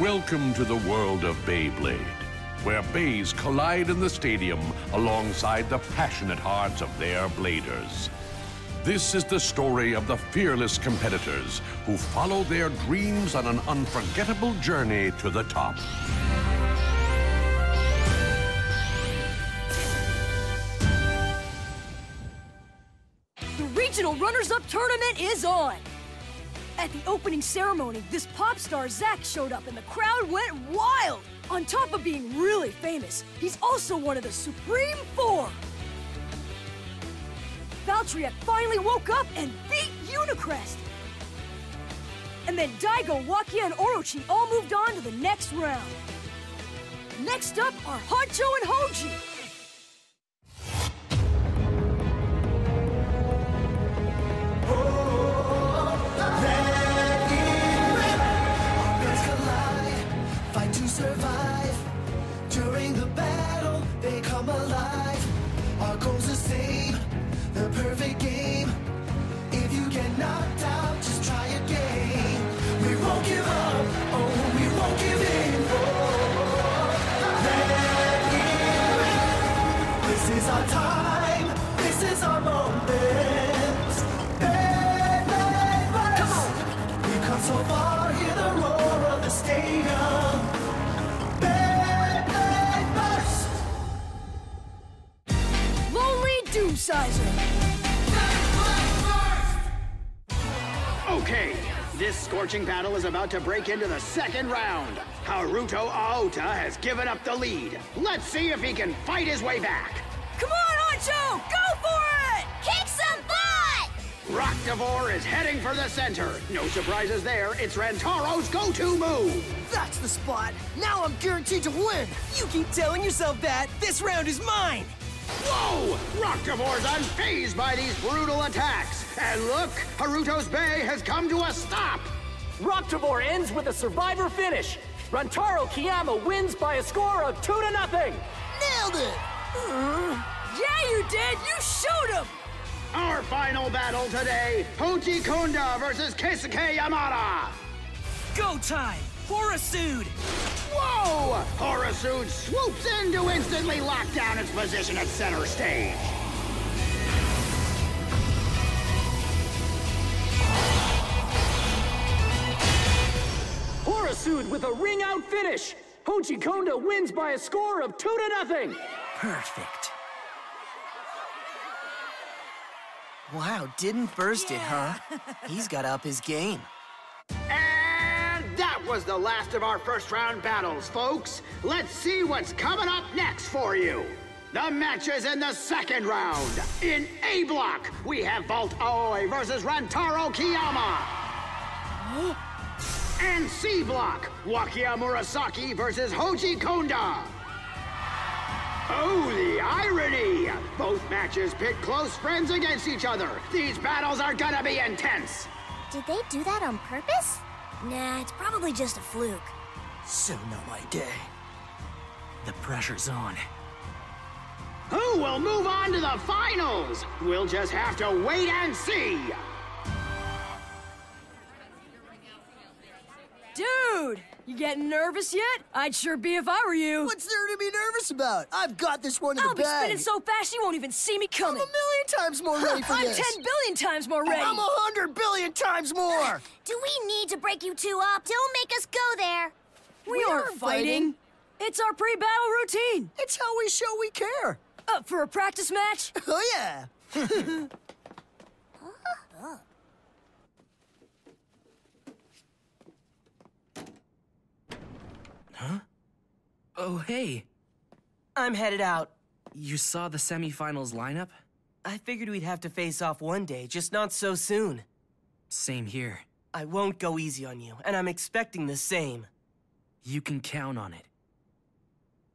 Welcome to the world of Beyblade, where bays collide in the stadium alongside the passionate hearts of their bladers. This is the story of the fearless competitors who follow their dreams on an unforgettable journey to the top. The Regional Runners-Up Tournament is on! At the opening ceremony, this pop star Zac showed up and the crowd went wild! On top of being really famous, he's also one of the Supreme Four! Valtryek finally woke up and beat Unicrest! And then Daigo, Wakiya, and Orochi all moved on to the next round. Next up are Honcho and Hoji! We won't give up, oh, we won't give in. Let it. This is our time, this is our moment. Beyblade Burst. We've come so far, hear the roar of the stadium. Lonely! This scorching battle is about to break into the second round. Haruto Aota has given up the lead. Let's see if he can fight his way back. Come on, Honcho! Go for it! Kick some butt! Roktavor is heading for the center. No surprises there. It's Rantaro's go-to move. That's the spot. Now I'm guaranteed to win. You keep telling yourself that. This round is mine. Whoa! Roktavor's unfazed by these brutal attacks. And look, Haruto's Bay has come to a stop. Roktavor ends with a survivor finish. Rantaro Kiyama wins by a score of two to nothing. Nailed it. Yeah, you did! You showed him! Our final battle today, Hoji Konda versus Keisuke Yamada. Go time. Horusood. Whoa! Horusood swoops in to instantly lock down its position at center stage. Horusood with a ring out finish. Hoji Konda wins by a score of two to nothing. Perfect. Wow, didn't burst it, huh? He's got up his game. Was the last of our first round battles, folks. Let's see what's coming up next for you. The matches in the second round. In A block, we have Valt Aoi versus Rantaro Kiyama. And C block, Wakiya Murasaki versus Hoji Konda. Oh, the irony! Both matches pit close friends against each other. These battles are gonna be intense. Did they do that on purpose? Nah, it's probably just a fluke. So not my day. The pressure's on. Who will move on to the finals? We'll just have to wait and see. Dude! You getting nervous yet? I'd sure be if I were you. What's there to be nervous about? I've got this one in I'll the be spinning so fast you won't even see me coming. I'm a million times more ready for I'm this. 10 billion times more ready. I'm a hundred billion times more. Do we need to break you two up? Don't make us go there. we, aren't fighting. It's our pre-battle routine. It's how we show we care. Up for a practice match? Oh yeah. Oh, hey. I'm headed out. You saw the semifinals lineup? I figured we'd have to face off one day, just not so soon. Same here. I won't go easy on you, and I'm expecting the same. You can count on it.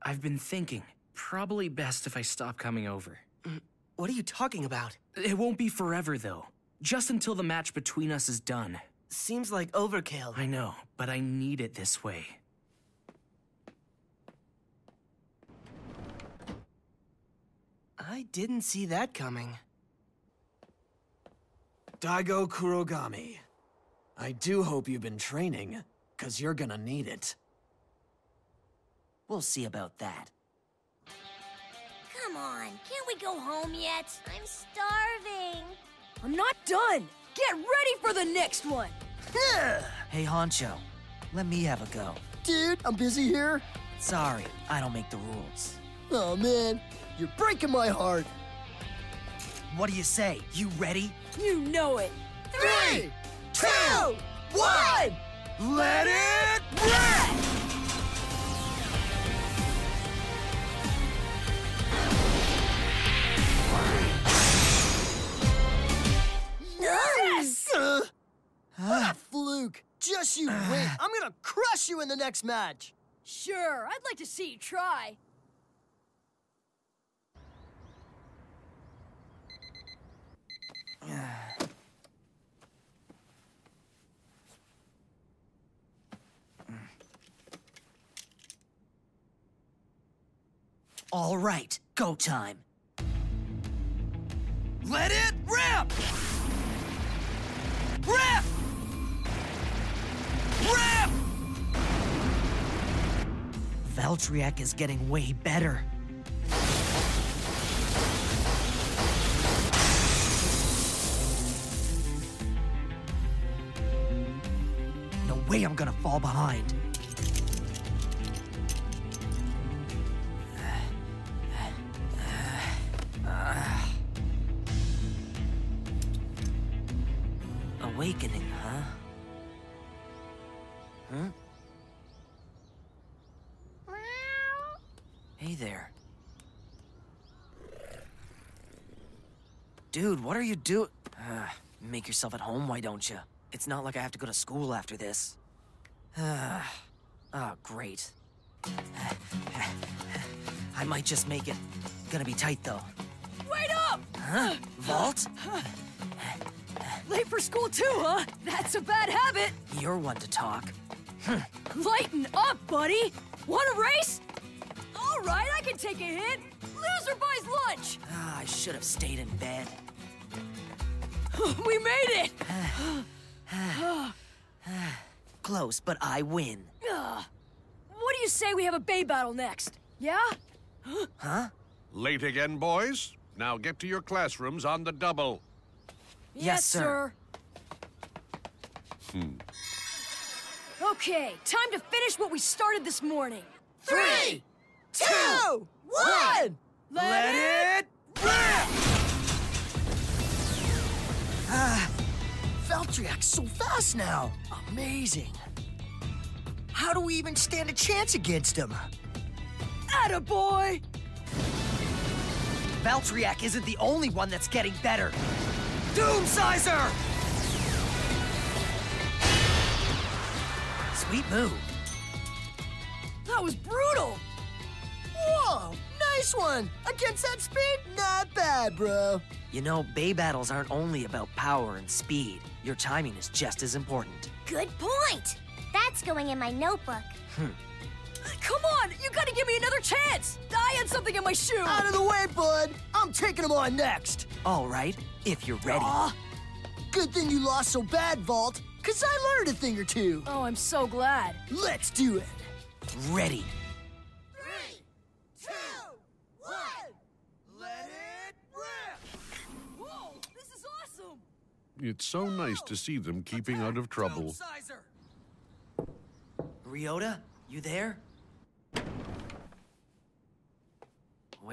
I've been thinking, probably best if I stop coming over. Mm, what are you talking about? It won't be forever, though. Just until the match between us is done. Seems like overkill. I know, but I need it this way. I didn't see that coming. Daigo Kurogami. I do hope you've been training, because you're gonna need it. We'll see about that. Come on, can't we go home yet? I'm starving. I'm not done. Get ready for the next one. Hey, Honcho, let me have a go. Dude, I'm busy here. Sorry, I don't make the rules. Oh, man. You're breaking my heart. What do you say? You ready? You know it. Three, two, one! Let it rip! Yes! Uh, ah, fluke. Just you wait. I'm gonna crush you in the next match. Sure, I'd like to see you try. All right, go time. Let it rip! Rip! Rip! Valtryek is getting way better. No way I'm gonna fall behind. Awakening, huh? Huh? Hey there. Dude, what are you doing? Uh, make yourself at home, why don't you? It's not like I have to go to school after this. Ah, oh, great. I might just make it. Gonna be tight, though. Wait up! Huh? Valt? Late for school too, huh? That's a bad habit. You're one to talk. Lighten up, buddy. Want a race? All right, I can take a hit. Loser buys lunch. Ah, I should have stayed in bed. we made it. Close, but I win. Ugh. What do you say we have a bay battle next? Yeah? Huh? Late again, boys? Now get to your classrooms on the double. Yes, sir. Hmm. Okay, time to finish what we started this morning. Three, two, one! Let it rip! Ah, Valtryek's so fast now. Amazing. How do we even stand a chance against him? Attaboy! Valtriac isn't the only one that's getting better. Doomscizor! Sweet move. That was brutal. Whoa, nice one. Against that speed, not bad, bro. You know, Bay battles aren't only about power and speed. Your timing is just as important. Good point. That's going in my notebook. Hmm. Come on, you gotta give me another chance. I had something in my shoe. Out of the way, bud. I'm taking him on next. All right, if you're ready. Aw. Good thing you lost so bad, Valt, because I learned a thing or two. Oh, I'm so glad. Let's do it. Ready. Three, two, one. Let it rip. Whoa, this is awesome. It's so nice to see them keeping out of trouble. Ryota, you there?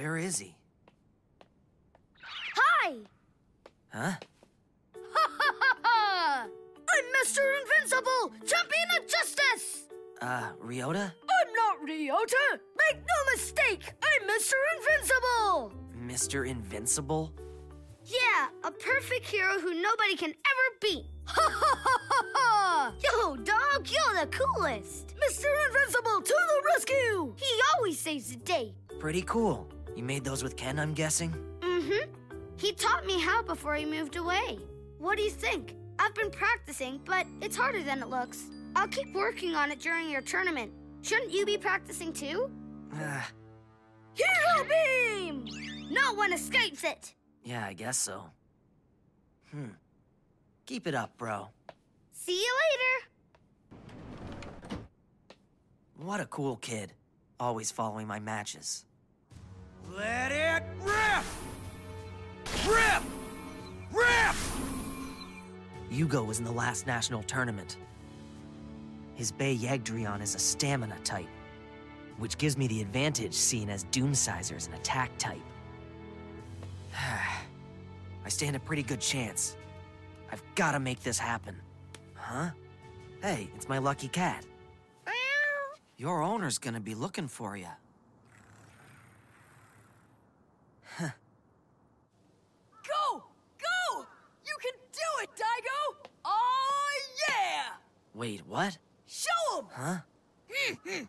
Where is he? Hi! Huh? I'm Mr. Invincible, champion of justice! Uh, Ryota? I'm not Ryota! Make no mistake, I'm Mr. Invincible! Mr. Invincible? Yeah, a perfect hero who nobody can ever beat. Ha ha ha ha ha! Yo, dog, you're the coolest! Mr. Invincible to the rescue! He always saves the day. Pretty cool. You made those with Ken, I'm guessing? Mm-hmm. He taught me how before he moved away. What do you think? I've been practicing, but it's harder than it looks. I'll keep working on it during your tournament. Shouldn't you be practicing too? Uh, Hero Beam! No one escapes it! yeah, I guess so. Hmm. Keep it up, bro. See you later! What a cool kid. always following my matches. Let it rip! Rip! Rip! Yugo was in the last national tournament. His Bay Yegdrion is a stamina type, which gives me the advantage seeing as Doomscizor's an attack type. I stand a pretty good chance. I've gotta make this happen. Huh? Hey, it's my lucky cat. Your owner's gonna be looking for you. Go! Go! You can do it, Daigo! Oh, yeah! Wait, what? Show 'em! Huh?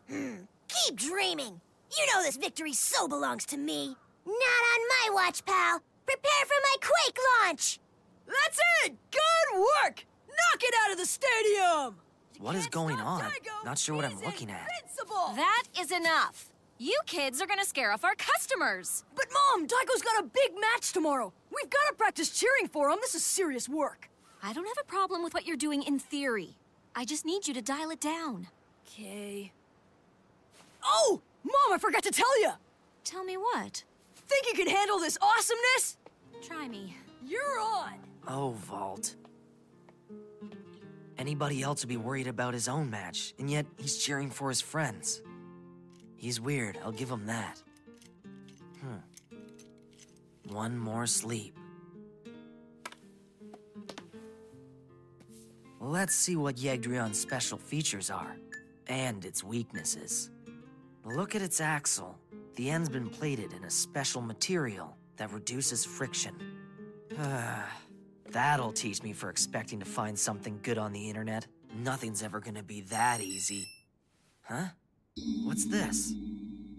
Keep dreaming. You know this victory so belongs to me. Not on my watch, pal. Prepare for my Quake launch. That's it! Good work! Knock it out of the stadium! What is going on? Daigo. Not sure what I'm He's looking at. That is enough. You kids are gonna scare off our customers. But Mom, Daigo's got a big match tomorrow. We've got to practice cheering for him. This is serious work. I don't have a problem with what you're doing in theory. I just need you to dial it down. Okay. Oh! Mom, I forgot to tell you! Tell me what? Think you can handle this awesomeness? Try me. You're on! Oh, Valt. Anybody else would be worried about his own match, and yet he's cheering for his friends. He's weird, I'll give him that. Hmm. One more sleep. Let's see what Yegdrion's special features are, and its weaknesses. Look at its axle. The end's been plated in a special material that reduces friction. That'll teach me for expecting to find something good on the internet. Nothing's ever gonna be that easy. Huh? What's this?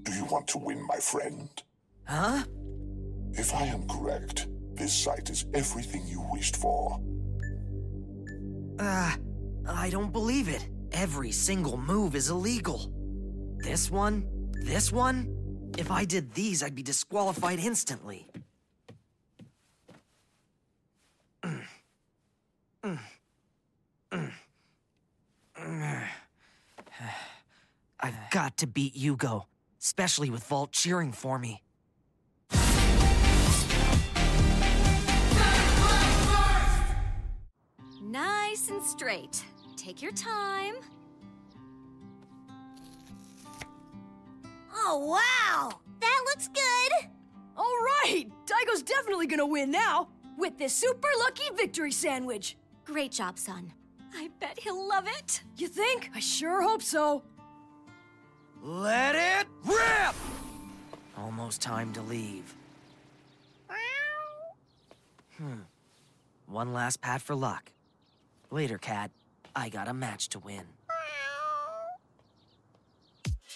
Do you want to win, my friend? Huh? If I am correct, this site is everything you wished for. Uh, I don't believe it. Every single move is illegal. This one? This one? If I did these, I'd be disqualified instantly. I've got to beat Yugo, especially with Valt cheering for me. Nice and straight. Take your time. Oh, wow. That looks good. All right! Daigo's definitely gonna win now with this super lucky victory sandwich. Great job, son. I bet he'll love it. You think? I sure hope so. Let it rip! Almost time to leave. Hmm. One last pat for luck. Later, Cat. I got a match to win.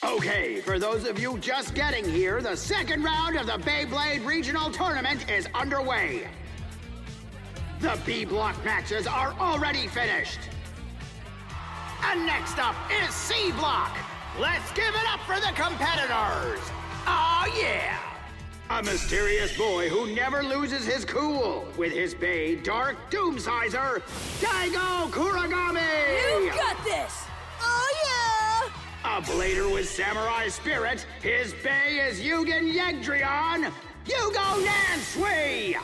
Okay, for those of you just getting here, the second round of the Beyblade Regional Tournament is underway. The B block matches are already finished. And next up is C block. Let's give it up for the competitors. Oh yeah! A mysterious boy who never loses his cool with his Bay Dark Doomscizor, Daigo Kurogami! You got this! Oh, yeah! A blader with samurai spirit, his bay is Yugen Yegdrion, Yugo Nansui!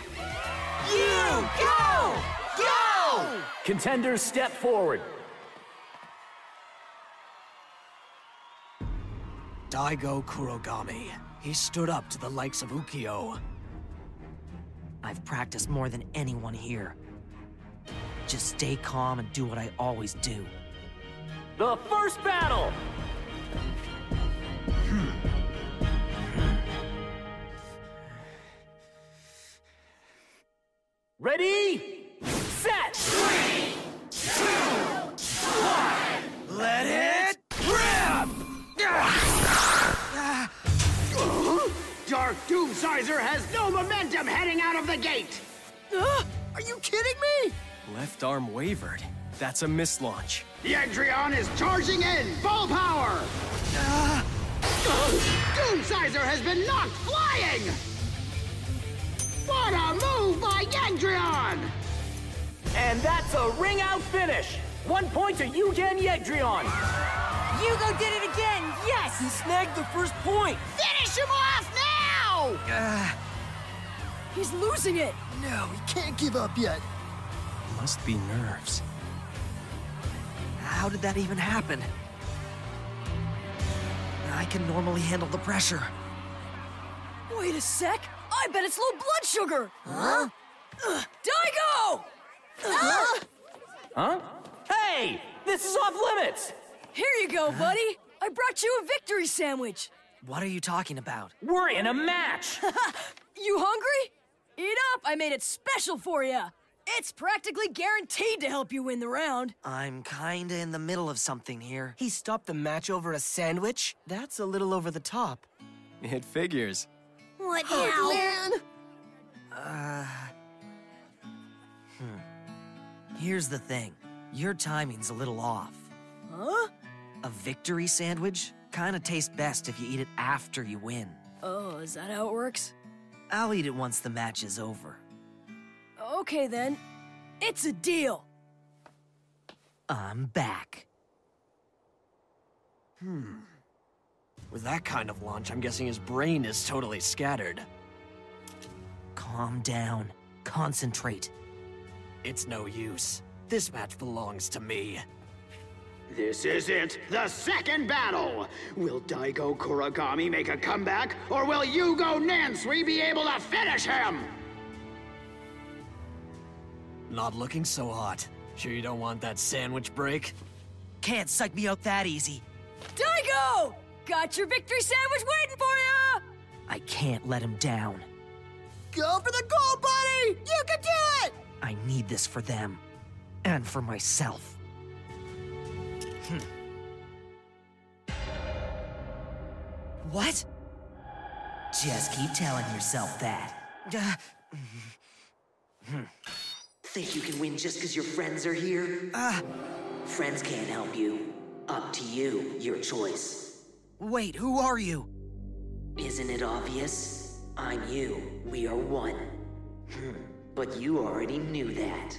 You go! Go! Contenders step forward. Daigo Kurogami. He stood up to the likes of Ukyo. I've practiced more than anyone here. Just stay calm and do what I always do. The first battle! Ready? Doomscizor has no momentum heading out of the gate! Uh, are you kidding me? Left arm wavered. That's a mislaunch. Yegdrion is charging in, full power! Doomscizor has been knocked flying! What a move by Yegdrion! And that's a ring out finish! One point to Eugen Yegdrion! Yugo did it again! Yes! He snagged the first point! Finish him off now! Uh, He's losing it! no, he can't give up yet. Must be nerves. How did that even happen? I can normally handle the pressure. Wait a sec! I bet it's low blood sugar! Huh? Ugh, Daigo! Huh? Hey! This is off limits! Here you go, buddy! I brought you a victory sandwich! What are you talking about? We're in a match! You hungry? Eat up! I made it special for you! It's practically guaranteed to help you win the round. I'm kinda in the middle of something here. He stopped the match over a sandwich? That's a little over the top. It figures. What Oh, now? man! Uh. Hmm. Here's the thing your timing's a little off. Huh? A victory sandwich kinda tastes best if you eat it after you win. Oh, is that how it works? I'll eat it once the match is over. Okay then. It's a deal. I'm back. Hmm. With that kind of launch, I'm guessing his brain is totally scattered. Calm down. Concentrate. It's no use. This match belongs to me. This is it, the second battle. Will Daigo Kurogami make a comeback, or will Yugo Nansui be able to finish him? Not looking so hot. Sure you don't want that sandwich break? Can't psych me out that easy. Daigo! Got your victory sandwich waiting for you! I can't let him down. Go for the goal, buddy! You can do it! I need this for them. And for myself. Hmm. What? Just keep telling yourself that. Uh, hmm. Think you can win just because your friends are here? Ah. friends can't help you. Up to you, your choice. Wait, who are you? Isn't it obvious? I'm you. We are one. Hmm. But you already knew that.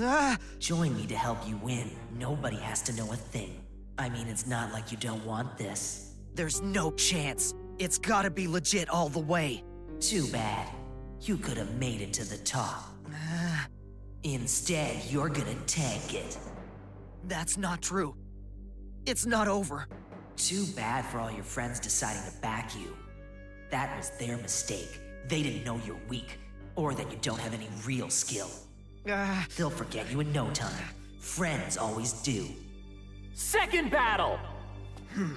Ah. Join me to help you win. Nobody has to know a thing. I mean, it's not like you don't want this. There's no chance. It's gotta be legit all the way. Too bad. You could have made it to the top. Instead, you're gonna tank it. That's not true. It's not over. Too bad for all your friends deciding to back you. That was their mistake. They didn't know you're weak, or that you don't have any real skill. They'll forget you in no time. Friends always do. Second battle! Hmm.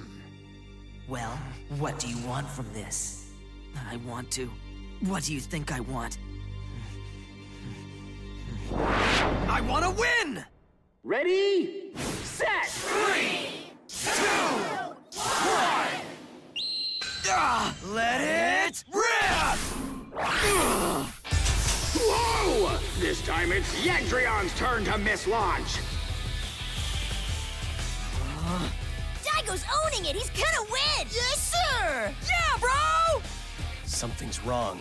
Well, what do you want from this? I want to. What do you think I want? I want to win! Ready? Set! Three, two, one! Ah, let it rip! Whoa! This time it's Yegdrion's turn to miss launch. Daigo's owning it. He's gonna win. Yes, sir! Yeah, bro! Something's wrong.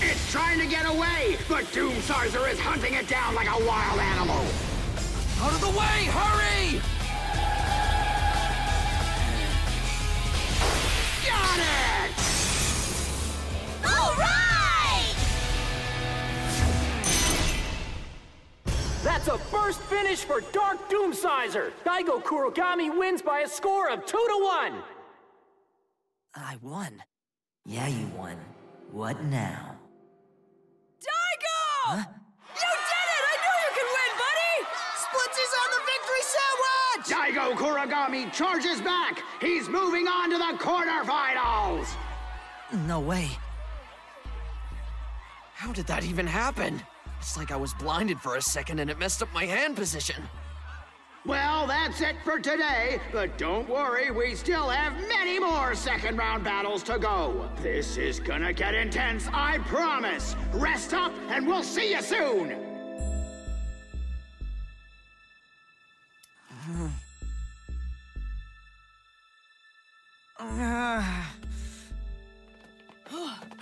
It's trying to get away, but Doomscizor is hunting it down like a wild animal. Out of the way! Hurry! Got it! All right! That's a first finish for Dark Doomscizor! Daigo Kurogami wins by a score of 2 to 1! I won. Yeah, you won. What now? Daigo! You did it! I knew you could win, buddy! Splitsy's on the victory sandwich! Daigo Kurogami charges back. He's moving on to the quarterfinals. No way. How did that even happen? It's like I was blinded for a second and it messed up my hand position. Well, that's it for today, but don't worry, we still have many more second round battles to go. This is gonna get intense, I promise. Rest up, and we'll see you soon.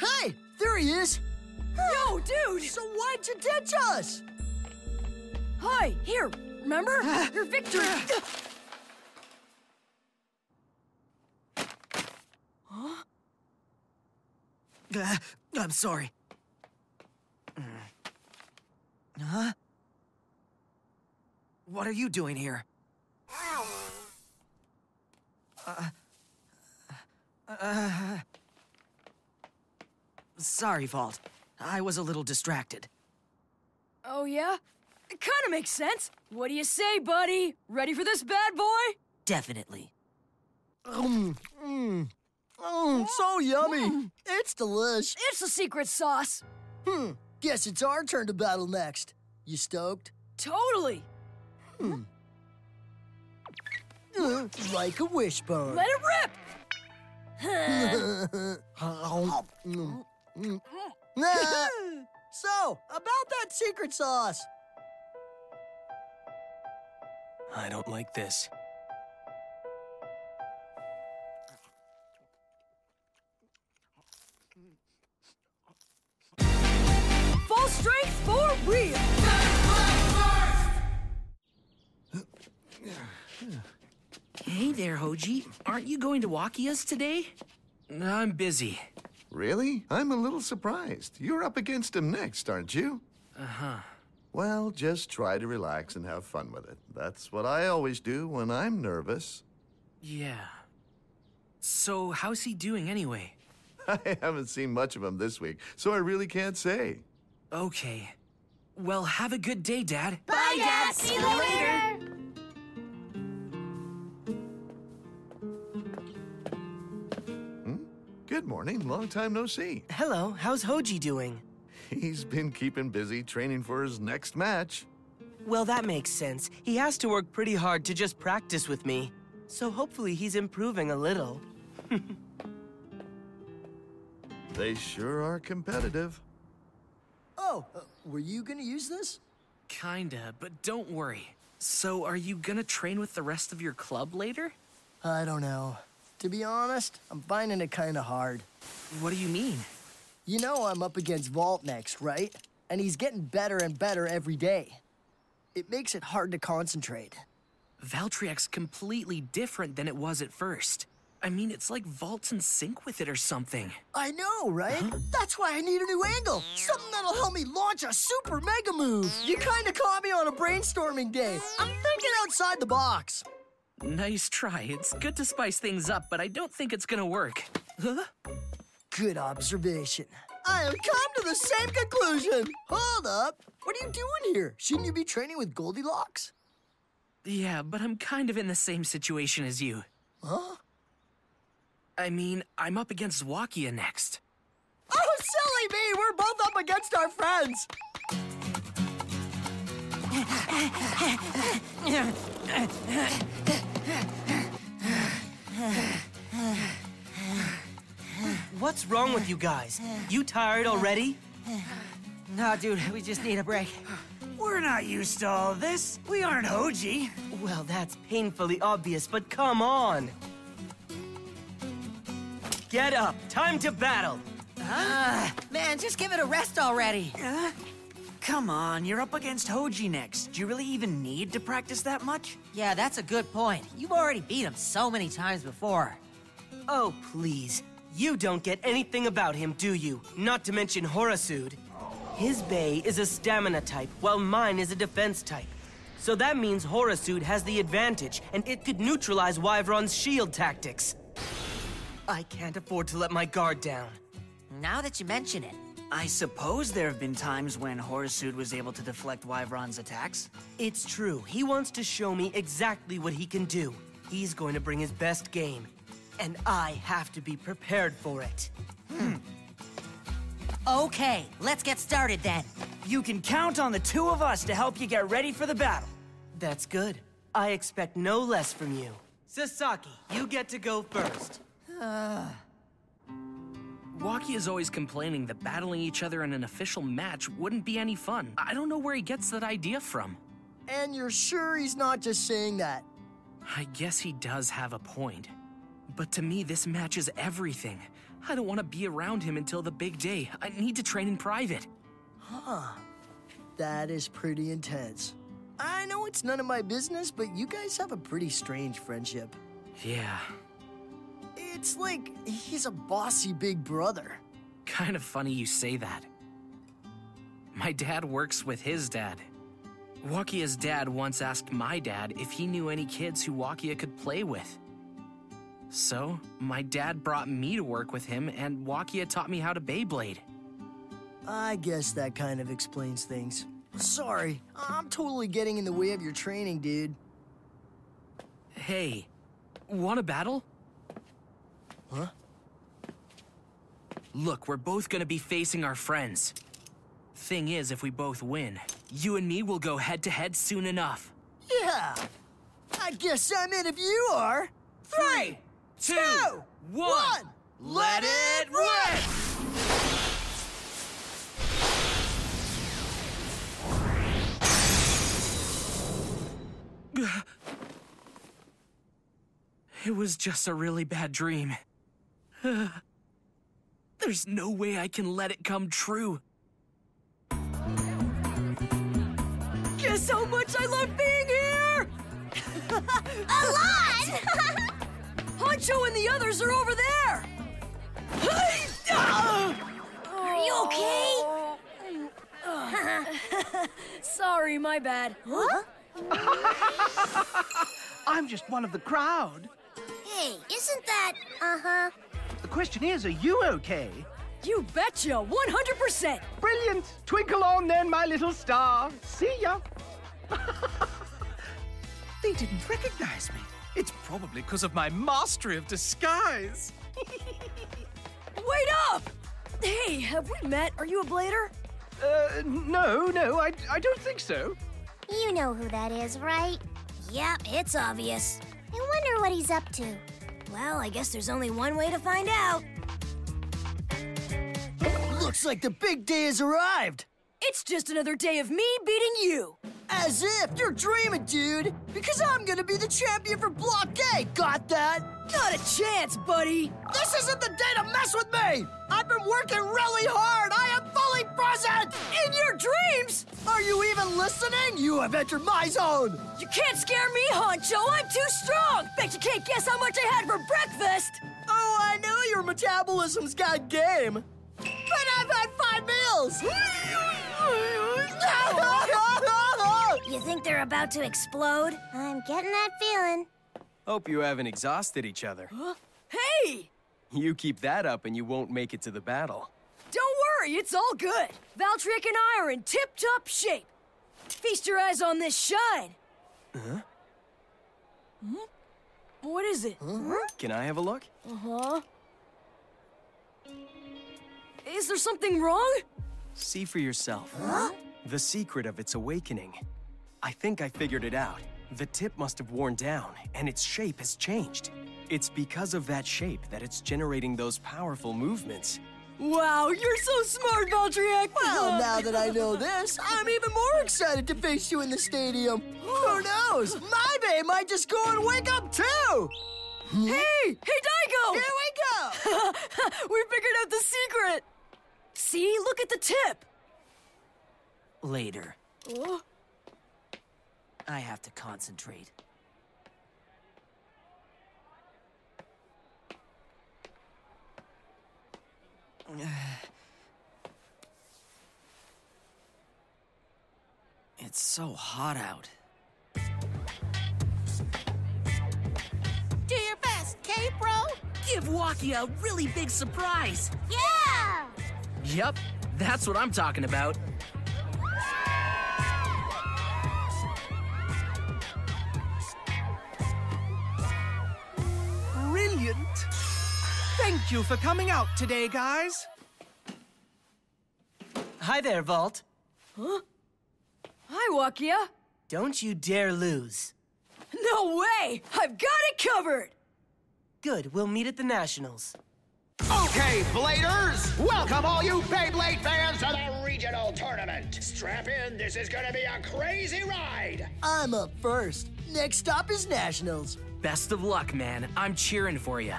Hey, there he is! Yo, dude! So why'd you ditch us? Hi, here, remember? Your victory! huh? Uh, I'm sorry. Huh? What are you doing here? Uh, uh, sorry, Valt. I was a little distracted. Oh, yeah? It kinda makes sense. What do you say, buddy? Ready for this bad boy? Definitely. Mmm, mmm, mmm, so yummy. It's delish. It's the secret sauce. Hmm, guess it's our turn to battle next. You stoked? Totally. Hmm. Uh, like a wishbone. Let it rip! So, about that secret sauce. I don't like this. Full strength for real! Hey there, Hoji. Aren't you going to Wakiya's today? I'm busy. Really? I'm a little surprised. You're up against him next, aren't you? Uh-huh. Well, just try to relax and have fun with it. That's what I always do when I'm nervous. Yeah. So, how's he doing anyway? I haven't seen much of him this week, so I really can't say. Okay. Well, have a good day, Dad. Bye, Dad. See you later. Good morning. Long time no see. Hello, how's Hoji doing? He's been keeping busy training for his next match. Well, that makes sense. He has to work pretty hard to just practice with me. So hopefully he's improving a little. They sure are competitive. Oh, uh, were you gonna use this? Kinda, but don't worry. So, are you gonna train with the rest of your club later? I don't know. To be honest, I'm finding it kinda hard. What do you mean? You know I'm up against Valt next, right? And he's getting better and better every day. It makes it hard to concentrate. Valtryek's completely different than it was at first. I mean, it's like Valt's in sync with it or something. I know, right? That's why I need a new angle. Something that'll help me launch a super mega move. You kinda caught me on a brainstorming day. I'm thinking outside the box. Nice try. It's good to spice things up, but I don't think it's gonna work. Huh? Good observation. I have come to the same conclusion. Hold up. What are you doing here? Shouldn't you be training with Goldilocks? Yeah, but I'm kind of in the same situation as you. Huh? I mean, I'm up against Wakiya next. Oh, silly me! We're both up against our friends! What's wrong with you guys? You tired already? Nah, dude, we just need a break. We're not used to all this. We aren't Hoji. Well, that's painfully obvious, but come on! Get up! Time to battle! Ah, man, just give it a rest already. Uh, come on, you're up against Hoji next. Do you really even need to practice that much? Yeah, that's a good point. You've already beat him so many times before. Oh, please. You don't get anything about him, do you? Not to mention Horusood. His Bay is a stamina type, while mine is a defense type. So that means Horusood has the advantage, and it could neutralize Wyvron's shield tactics. I can't afford to let my guard down. Now that you mention it. I suppose there have been times when Horusood was able to deflect Wyvron's attacks. It's true. He wants to show me exactly what he can do. He's going to bring his best game. And I have to be prepared for it. Hmm. Okay, let's get started then. You can count on the two of us to help you get ready for the battle. That's good. I expect no less from you. Sasaki, you get to go first. Waki is always complaining that battling each other in an official match wouldn't be any fun. I don't know where he gets that idea from. And you're sure he's not just saying that? I guess he does have a point. But to me, this matches everything. I don't want to be around him until the big day. I need to train in private. Huh. That is pretty intense. I know it's none of my business, but you guys have a pretty strange friendship. Yeah. It's like he's a bossy big brother. Kind of funny you say that. My dad works with his dad. Wakiya's dad once asked my dad if he knew any kids who Wakiya could play with. So, my dad brought me to work with him, and Wakiya taught me how to Beyblade. I guess that kind of explains things. Sorry, I'm totally getting in the way of your training, dude. Hey, want a battle? Huh? Look, we're both gonna be facing our friends. Thing is, if we both win, you and me will go head to head soon enough. Yeah. I guess I'm in if you are. Three, two, one. Let it rip! It was just a really bad dream. There's no way I can let it come true. Guess how much I love being here? A lot! Honcho and the others are over there! Are you okay? Sorry, my bad. Huh? I'm just one of the crowd. Hey, isn't that... Uh-huh. The question is, are you okay? You betcha, 100%! Brilliant! Twinkle on then, my little star. See ya! they didn't recognize me. It's probably because of my mastery of disguise. Wait up! Hey, have we met? Are you a blader? Uh, no, no, I, I don't think so. You know who that is, right? Yep, it's obvious. I wonder what he's up to. Well, I guess there's only one way to find out. Looks like the big day has arrived. It's just another day of me beating you. As if you're dreaming, dude. Because I'm gonna be the champion for Block A. Got that? Not a chance, buddy. This isn't the day to mess with me. I've been working really hard. I am fully present. In your dreams? Are you even listening? You have entered my zone. You can't scare me, Honcho. I'm too strong. Bet you can't guess how much I had for breakfast. Oh, I know your metabolism's got game. But I've had five meals. You think they're about to explode? I'm getting that feeling. Hope you haven't exhausted each other. Huh? Hey! You keep that up and you won't make it to the battle. Don't worry, it's all good. Valtryek and I are in tip-top shape. Feast your eyes on this shine. Huh? Hmm? What is it? Huh? Can I have a look? Uh-huh. Is there something wrong? See for yourself. Huh? The secret of its awakening. I think I figured it out. The tip must have worn down, and its shape has changed. It's because of that shape that it's generating those powerful movements. Wow, you're so smart, Valtryek! Well, now that I know this, I'm even more excited to face you in the stadium. Who knows? My bay might just go and wake up too! Hmm? Hey! Hey, Daigo! Here we go! we figured out the secret! See? Look at the tip! Later. Oh. I have to concentrate. It's so hot out. Do your best, K-Pro! Give Wakiya a really big surprise! Yeah! Yep, that's what I'm talking about. Brilliant! Thank you for coming out today, guys. Hi there, Valt. Huh? Hi, Wakiya. Don't you dare lose. No way! I've got it covered! Good, we'll meet at the Nationals. Okay, Bladers! Welcome all you Beyblade fans to the regional tournament! Strap in, this is gonna be a crazy ride! I'm up first. Next stop is Nationals. Best of luck, man. I'm cheering for you.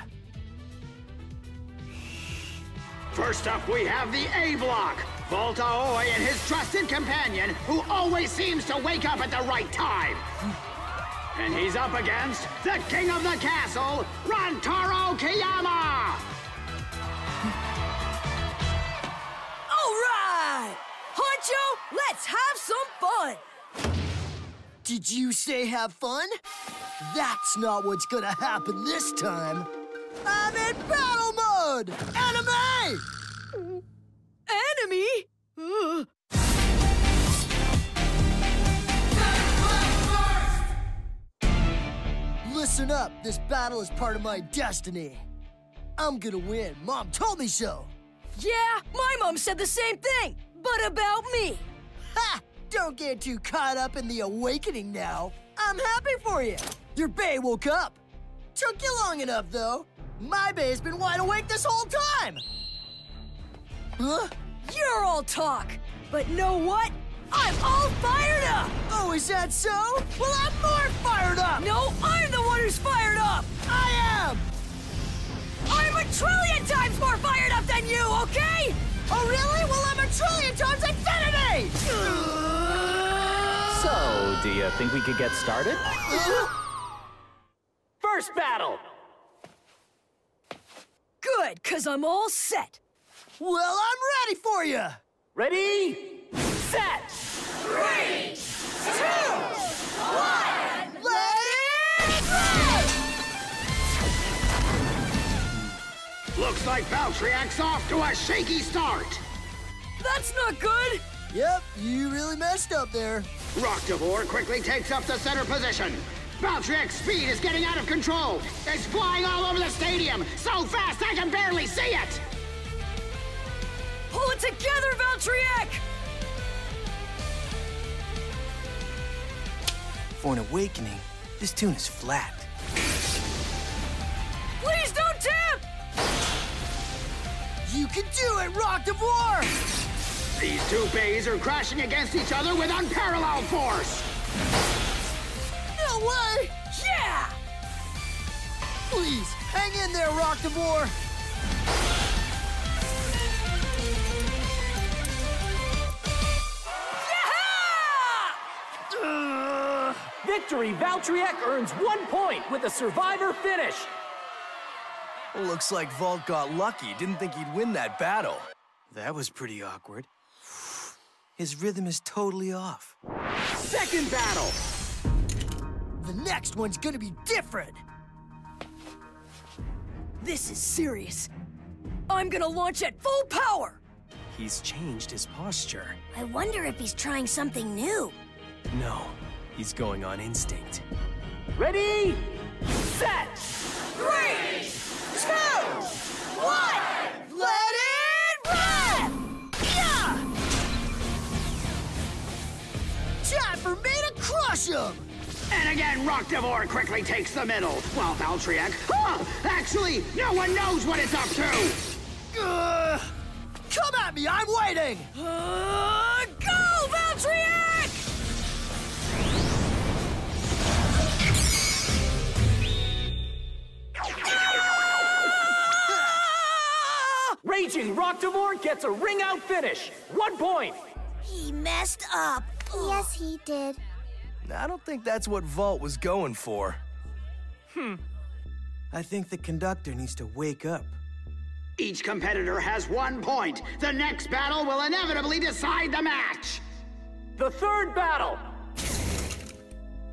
First up, we have the A block. Valt Aoi and his trusted companion, who always seems to wake up at the right time. And he's up against the king of the castle, Rantaro Kiyama! All right! Honcho, let's have some fun! Did you say have fun? That's not what's gonna happen this time. I'm in battle mode! Anime! Enemy? Ugh. Listen up, this battle is part of my destiny. I'm gonna win. Mom told me so. Yeah, my mom said the same thing, but about me. Ha! Don't get too caught up in the awakening now. I'm happy for you. Your bae woke up. Took you long enough, though. My bae's been wide awake this whole time. Huh? You're all talk, but know what? I'm all fired up! Oh, is that so? Well, I'm more fired up! No, I'm the one who's fired up! I am! I'm a trillion times more fired up than you, okay? Oh, really? Well, I'm a trillion times infinity! So, do you think we could get started? First battle! Good, cause I'm all set. Well, I'm ready for you! Ready? Set! Three, two, one, let it rip! Looks like Valtryek's off to a shaky start. That's not good! Yep, you really messed up there. Roktavor quickly takes up the center position. Valtryek's speed is getting out of control. It's flying all over the stadium, so fast I can barely see it. Pull it together, Valtriac! For an awakening, this tune is flat. Please don't tip! You can do it, Rock Roktavor! These two bays are crashing against each other with unparalleled force. No way! Yeah! Please, hang in there, Roktavor! Victory! Valtryek earns one point with a survivor finish! Looks like Valt got lucky. Didn't think he'd win that battle. That was pretty awkward. His rhythm is totally off. Second battle! The next one's gonna be different. This is serious. I'm gonna launch at full power! He's changed his posture. I wonder if he's trying something new. No, he's going on instinct. Ready? Set! Three, two, one, let it rip! Yeah! Time for me to crush him! And again, Roktavor quickly takes the middle, while Valtryek, huh, actually, no one knows what it's up to! Uh, come at me, I'm waiting! Uh, go, Valtryek! Raging Roktavor gets a ring-out finish! One point! He messed up. Yes, he did. I don't think that's what Valt was going for. Hmm. I think the conductor needs to wake up. Each competitor has one point. The next battle will inevitably decide the match. The third battle!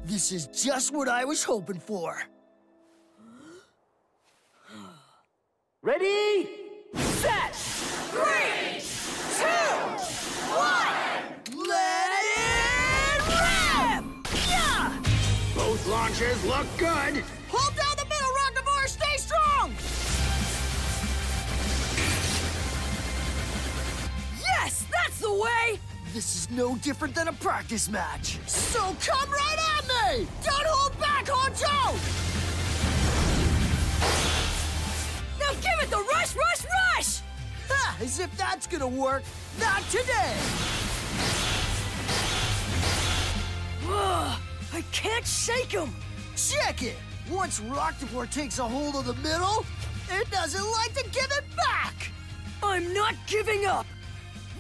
This is just what I was hoping for. Ready? Set! Three, launches look good. Hold down the middle, Roktavor! Stay strong! Yes, that's the way! This is no different than a practice match. So come right at me! Don't hold back, Honcho! Now give it the rush, rush, rush! Ha! As if that's gonna work. Not today! Ugh, I can't shake him! Check it! Once Roktavor takes a hold of the middle, it doesn't like to give it back! I'm not giving up!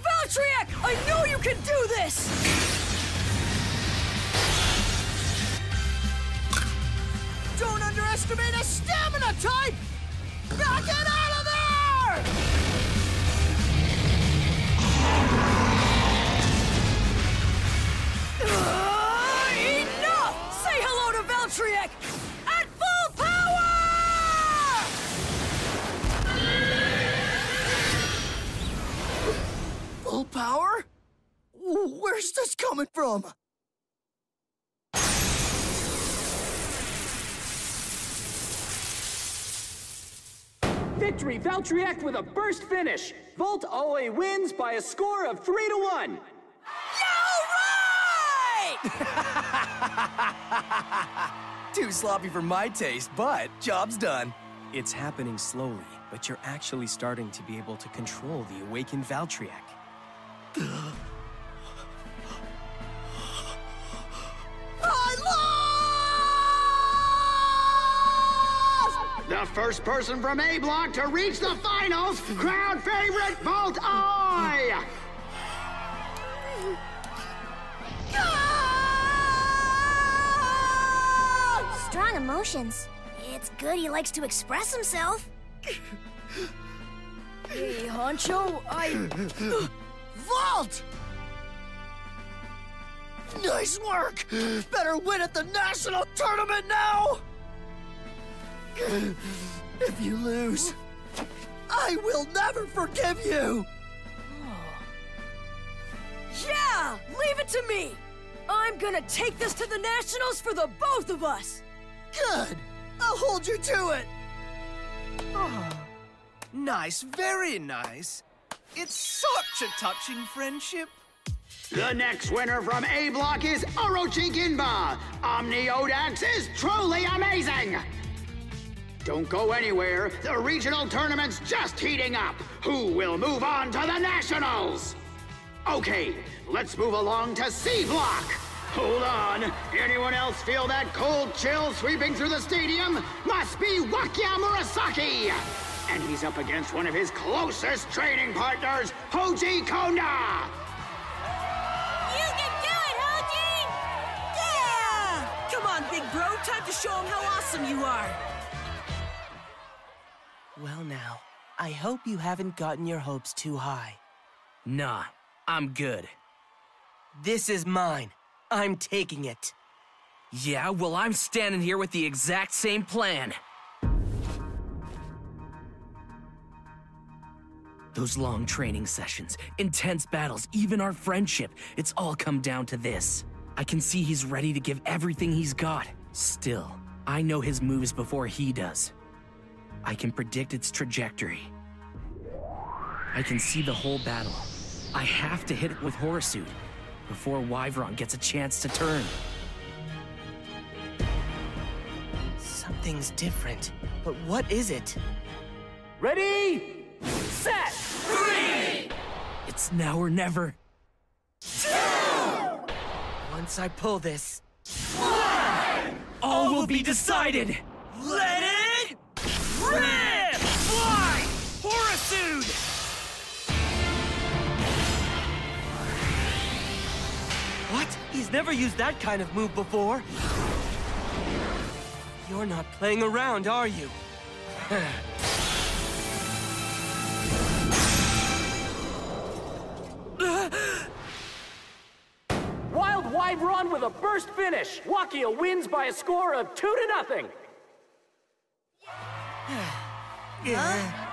Valtryek, I know you can do this! Don't underestimate a stamina type! Now get out of there! Ugh. Valtryek at full power! Full power? Where's this coming from? Victory, Valtryek with a burst finish. Valt Aoi wins by a score of 3 to 1. Too sloppy for my taste, but job's done. It's happening slowly, but you're actually starting to be able to control the awakened Valtryek. The first person from A Block to reach the finals, crowd favorite Valt Aoi! Emotions. It's good he likes to express himself. Hey, Honcho, I... Valt! Nice work! Better win at the national tournament now! If you lose, I will never forgive you! Oh. Yeah! Leave it to me! I'm gonna take this to the Nationals for the both of us! Good! I'll hold you to it! Ah, nice, very nice. It's such a touching friendship. The next winner from A Block is Orochi Ginba. Omniodax is truly amazing! Don't go anywhere. The regional tournament's just heating up. Who will move on to the nationals? Okay, let's move along to C Block. Hold on. Anyone else feel that cold chill sweeping through the stadium? Must be Wakiya Murasaki. And he's up against one of his closest training partners, Hoji Konda. You can do it, Hoji! Yeah! Come on, big bro. Time to show him how awesome you are. Well, now, I hope you haven't gotten your hopes too high. Nah, I'm good. This is mine. I'm taking it. Yeah, well, I'm standing here with the exact same plan. Those long training sessions, intense battles, even our friendship, it's all come down to this. I can see he's ready to give everything he's got. Still, I know his moves before he does. I can predict its trajectory. I can see the whole battle. I have to hit it with Horusood before Wyvern gets a chance to turn. Something's different. But what is it? Ready, set, three! It's now or never. Once I pull this, All will be decided! let it rip! He's never used that kind of move before. You're not playing around, are you? Wild Wyvron with a burst finish. Wakiya wins by a score of 2 to nothing.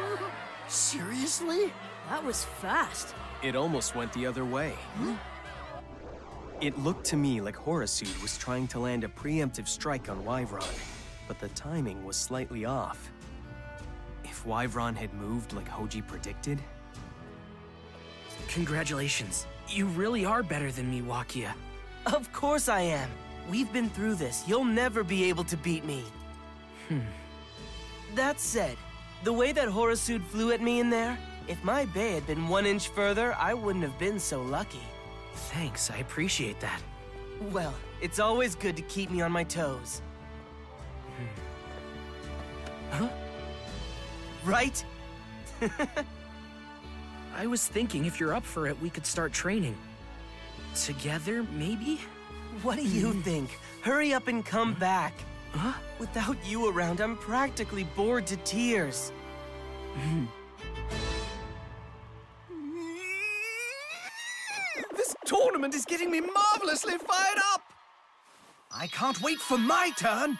Seriously? That was fast. It almost went the other way. It looked to me like Horusood was trying to land a preemptive strike on Wyvron, but the timing was slightly off. If Wyvron had moved like Hoji predicted, Congratulations. You really are better than me, Wakiya. Of course I am. We've been through this. You'll never be able to beat me. Hmm. That said, the way that Horusood flew at me in there, if my bay had been one inch further, I wouldn't have been so lucky. Thanks, I appreciate that. Well, it's always good to keep me on my toes. Hmm. Huh? Right? I was thinking if you're up for it, we could start training. Together, maybe? What do you hmm. think? Hurry up and come back. Huh? Without you around, I'm practically bored to tears. Hmm. Tournament is getting me marvelously fired up! I can't wait for my turn!